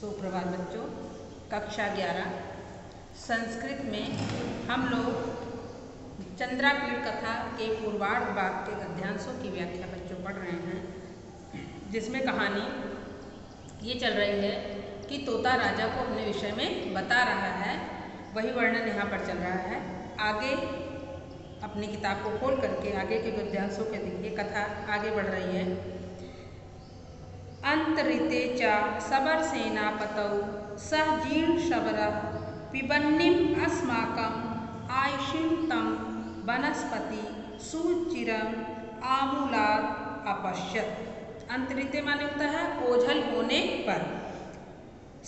सुप्रभात बच्चों, कक्षा ग्यारह, संस्कृत में हम लोग चंद्रापीठ कथा के पूर्वार्ध भाग के गद्यांशों की व्याख्या बच्चों पढ़ रहे हैं, जिसमें कहानी ये चल रही है कि तोता राजा को अपने विषय में बता रहा है, वही वर्णन यहाँ पर चल रहा है। आगे अपनी किताब को खोल करके आगे के गद्यांशों के देखिए कथा आगे बढ़ रही है। अंतरिते च सबर सेनापतौ सह जीर्ण शबर पिबन्निम अस्माकम आयुषिम तम वनस्पति सुचिरम आमूलाद अपश्यत। अंतरिते माने होता है ओझल होने पर।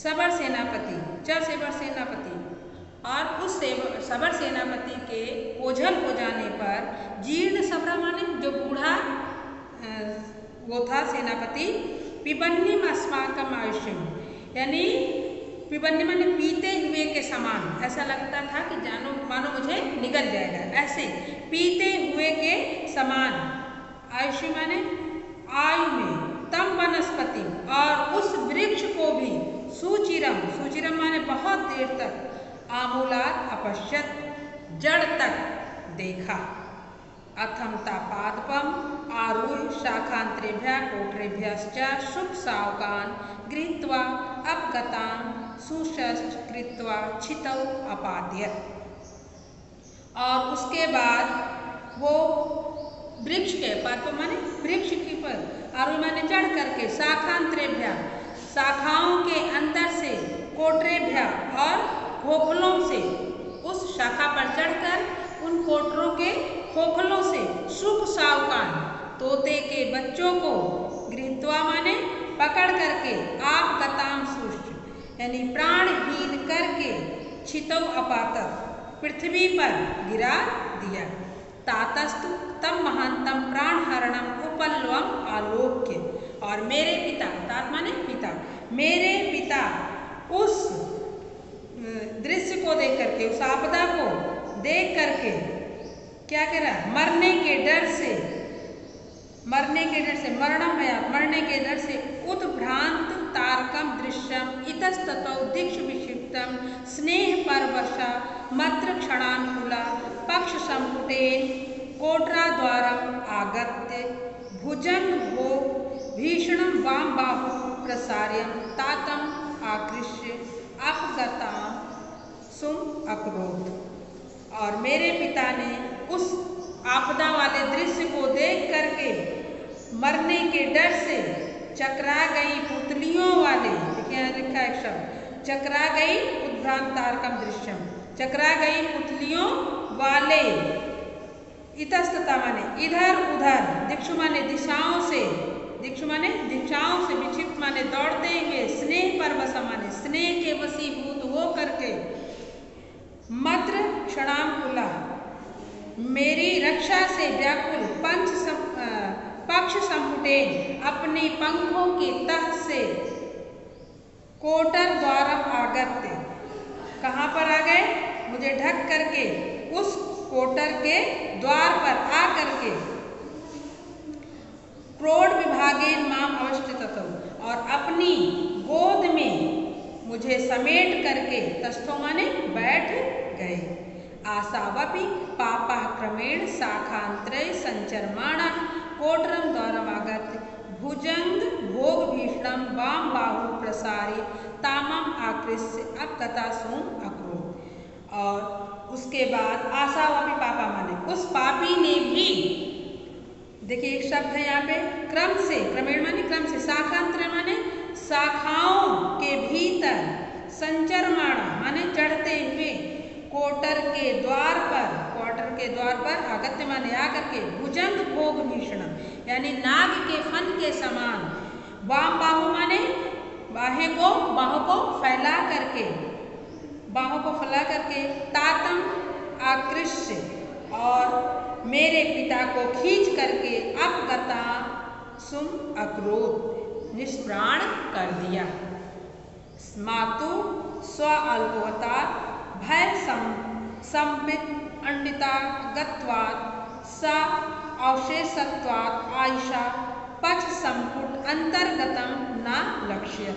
सबर सेनापति च सेनापति और उस सबर सेनापति के ओझल हो जाने पर जीर्ण सबरा माने जो बूढ़ा वो था सेनापति पिबन्निम अस्माकम आयुष्य यानी पिबन्नी माने पीते हुए के समान। ऐसा लगता था कि जानो, मानो मुझे निगल जाएगा। ऐसे पीते हुए के समान आयुष्य माने आयु में, तम वनस्पति और उस वृक्ष को भी सुचिरम सुचिरम माने बहुत देर तक आमूलात अपश्यत, जड़ तक देखा। अथम आरूढ़ शाखांतरेभ्य कोटरेभ्यश्च सुख सावकान गृहीत्वा अपगतां सुषष्ट कृत्वा छितौ और उसके बाद वो वृक्ष के पार्प माने वृक्ष की पर आरूढ़ माने चढ़ करके शाखांतरेभ्य, शाखाओं के अंदर से कोटरेभ्य और खोखलों से उस शाखा पर चढ़कर उन कोटरों के खोखलों से सुख सावकान तोते के बच्चों को गृहत्वा माने पकड़ करके आप गताम सुष्ट, यानी प्राणहीन करके छितव अपातक पृथ्वी पर गिरा दिया। तातस्तु तम महानतम प्राण हरणम उपल्वम आलोक्य। और मेरे पिता तात माने पिता, मेरे पिता उस दृश्य को देख करके, उस आपदा को देख करके क्या कह रहा मरने के डर से मरने के डर से मरणम है मरने के डर से उत्भ्रांत तारकम दृश्यम इतस्तौ दीक्ष विक्षिप्तम स्नेह परवशा मत्र क्षणानुकूला पक्ष संपुटेन कोटरा द्वारम आगत्य भुजंग भो भीषण वाम बाहु प्रसार्यम तातम आकृष्य अपगताम सुम अक्रोध और मेरे पिता ने उस आपदा वाले दृश्य को देख करके मरने के डर से चकरा गई पुतलियों वाले लिखा है शब्द, चकरा गई उद्भ्रांत तारकम दृश्यम, चकरा गई पुतलियों वाले, इतस्तता माने, इधर उधर, दिक्षु माने दिशाओं से, दिक्षु माने दिशाओं से विक्षिप्त माने दौड़ते हुए, स्नेह पर वसा माने, स्नेह के वसीभूत हो करके मत्र क्षणाम कुला मेरी रक्षा से व्याकुल पंच सम, पक्ष संपुटे अपने पंखों के तह से कोटर द्वारा आगत्य। कहाँ पर आ गए? मुझे ढक करके उस कोटर के द्वार पर आ करके प्रौढ़ विभागे माम अवस्थित और अपनी गोद में मुझे समेट करके तस्थों माने बैठ गए। आसावपि पापा क्रमेण शाखांतरे संचरमाण कोटरम द्वारमागत। भुजंग भोग भीषणम वाम बाहु प्रसारी तामम आकृष्य अपकता सोम अक्रोध। और उसके बाद आशावापी पापा माने, उस पापी ने भी, देखिए एक शब्द है यहाँ पे, क्रम से, क्रमेण माने, क्रम से, शाखांतर माने, शाखाओं के भीतर संचरमाणा माने चढ़ते हुए कोटर के द्वार पर क्वार्टर के द्वार पर अगत्य माने आकर के भुजंग भोग भीषण यानी नाग के फन के समान वाम बाहु माने बाहें को, बाहों को फैला करके, बाहों को फैला करके तातम आकृष्य और मेरे पिता को खींच करके अपगता सुम अक्रोध, निष्प्राण कर दिया। मातु स्व अल्पवता भय सम संबित अंडिता गत्वात्, सा अवशेषत्वात् आयुषा पक्ष संपुट अंतर्गतम न लक्ष्य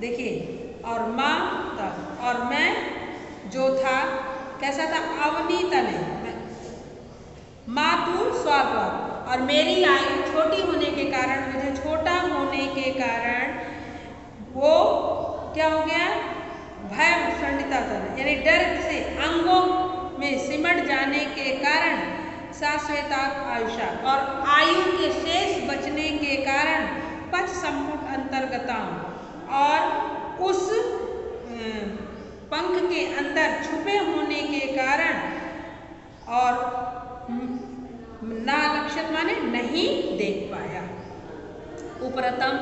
देखिए, और माँ तक और मैं जो था, कैसा था? अवनी तले तू स्वागत और मेरी आयु छोटी होने के कारण, मुझे छोटा होने के कारण, वो क्या हो गया? भय संडिता यानी डर से, अंगों में सिमट जाने के कारण शाश्वता आयुषा और आयु के शेष बचने के कारण पच संपुट अंतर्गताओं और उस पंख के अंदर छुपे होने के कारण और ना लक्षित माने नहीं देख पाया। उपरतम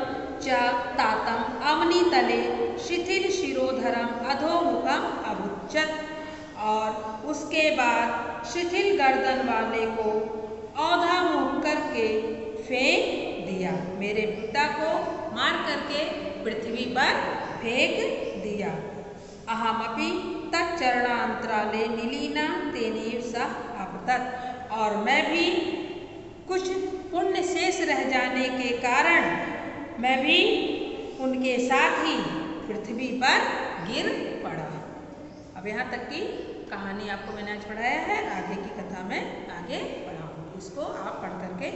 च तातम अवनी तले शिथिल शिरोधरम अधोमुखम अभुच्चत। और उसके बाद शिथिल गर्दन वाले को औधा मुख करके फेंक दिया। मेरे पिता को मार करके पृथ्वी पर फेंक दिया। अहम अहमपि तत्चरणांतराले नीलीना तेने सह अपतत और मैं भी कुछ पुण्य शेष रह जाने के कारण मैं भी उनके साथ ही पृथ्वी पर गिर अब यहाँ तक की कहानी आपको मैंने आज पढ़ाया है, आगे की कथा में आगे पढ़ाऊँगी इसको आप पढ़ करके